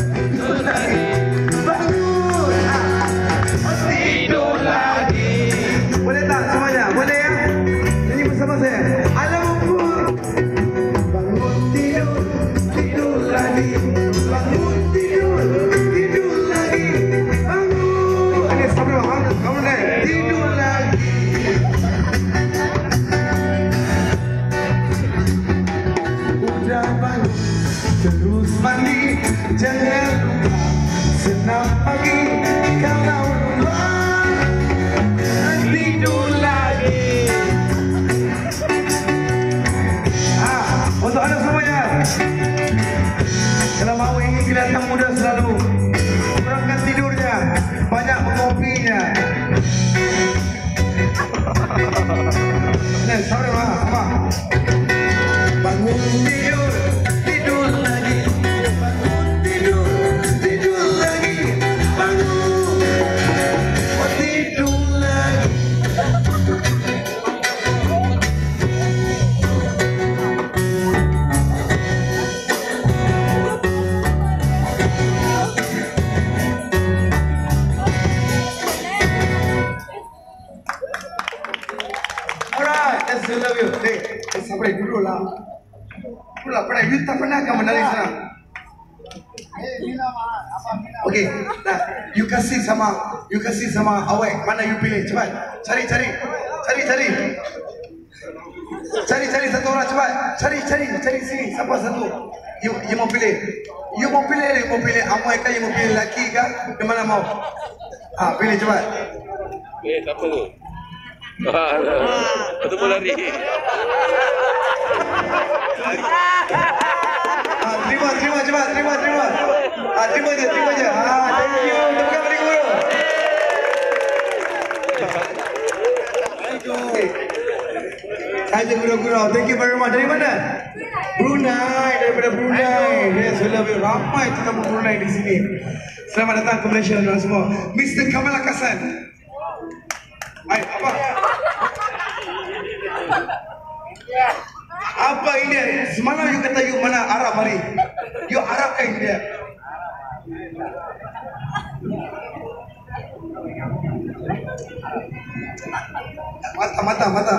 Good night. Rafa. Okay, nah, you kasih sama, you kasih sama awak. Mana you pilih? Cepat, cari, cari, cari, cari. Cari, cari satu orang cepat. Cari, cari, cari sini. Siapa satu? You, you mau pilih? You mau pilih? You mau pilih Amoy kah? You mau pilih laki kah? Di mana mau? Ah, pilih cepat. Eh, siapa tu? Ah, Ketemu lari. Terima, terima, cepat, terima, terima. Ah, terima je, terima je. Ah, thank you. Tepukan beri guru. Okay. Aja guru-guru. Thank you very much. Dari mana? Brunei, daripada Brunei. Yes, we love you. Ramai tetamu Brunei di sini. Selamat datang ke Malaysia semua. Mr. Kamal Akasan. Hai, apa? Apa ini? Semalam you kata you mana Arab hari? You Arab kan dia? Mata, mata, mata.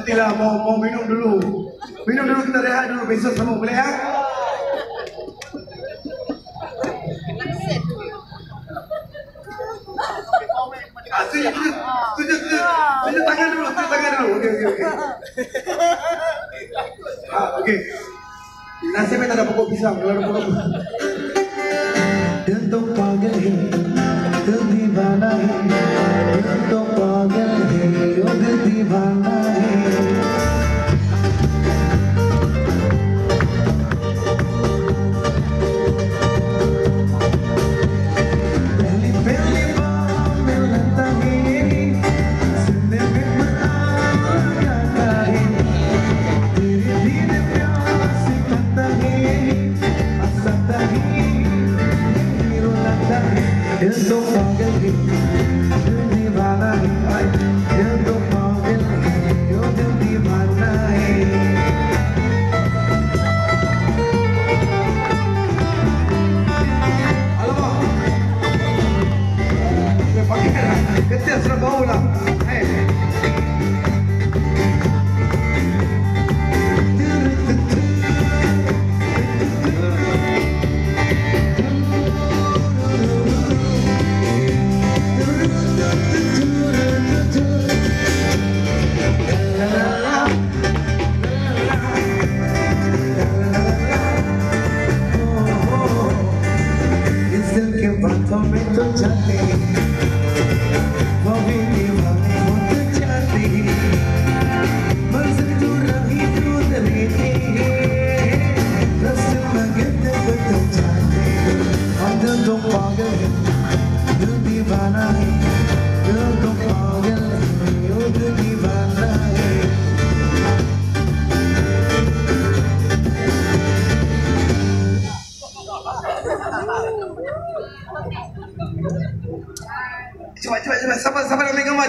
Nantilah mau mau minum dulu. Minum dulu kita rehat dulu besok sambung boleh ya? Tunjuk, tangan dulu, tunjuk tangan dulu. Okey, okey, okey. Ah, okey. Nasibnya tak ada pokok pisang, kalau ada pokok pisang. Untuk pagal hai, dil divana hai. Untuk pagal hai, oh dil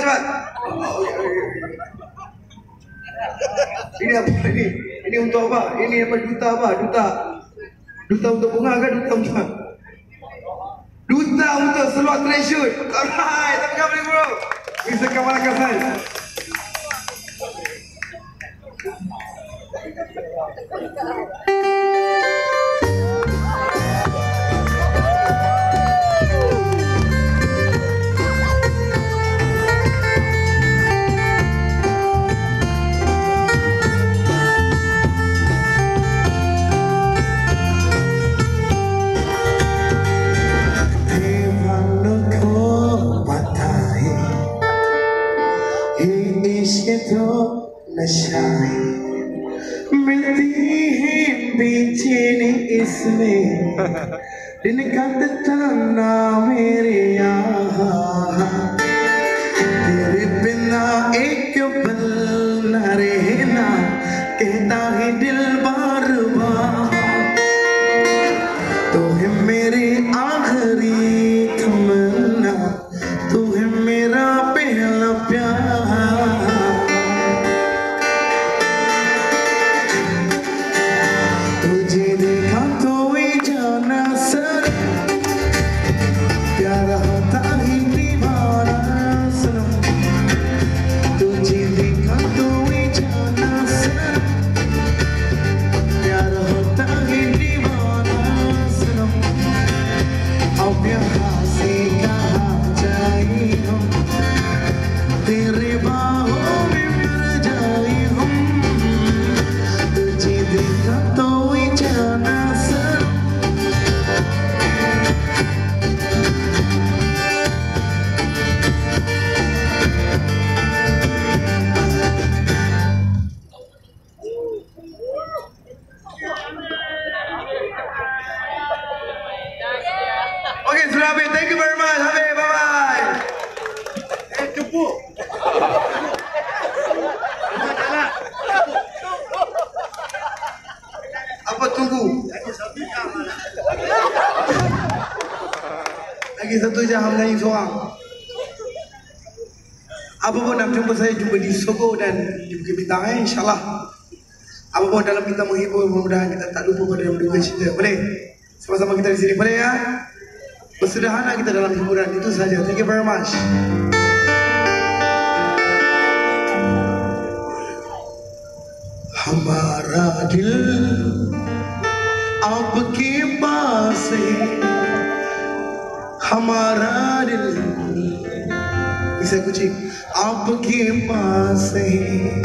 cepat. Ini apa ini? Ini untuk apa? Ini apa duta apa? Duta. Duta untuk bunga kan duta untuk. Duta untuk seluar trend shoot. Alright, tak boleh bro. Bisa kawal kawan. इश्क तो नशा है मिलती है बेचैनी इसमें दिन का ताना मेरे यहाँ Lagi satu jam menyanyi seorang. Apa pun nak jumpa saya jumpa di Sogo dan di Bukit Bintang eh, insyaAllah. Apa pun dalam kita menghibur mudah-mudahan kita tak lupa pada yang menduga cerita. Boleh? Sama-sama kita di sini. Boleh ya? Bersederhana kita dalam hiburan itu saja. Thank you very much. हमारा दिल आपके पास है हमारा दिल Bisa kucing. आपके पास है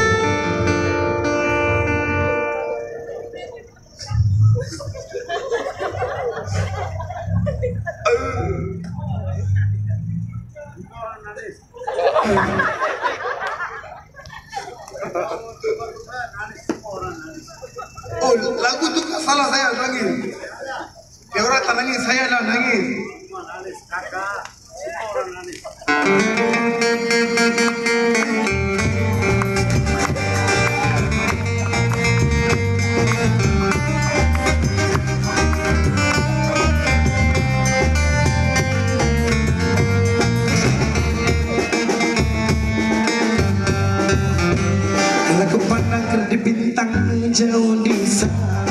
Oh, jauh di sana.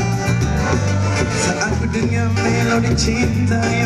Saat ku dengar melodi cinta yang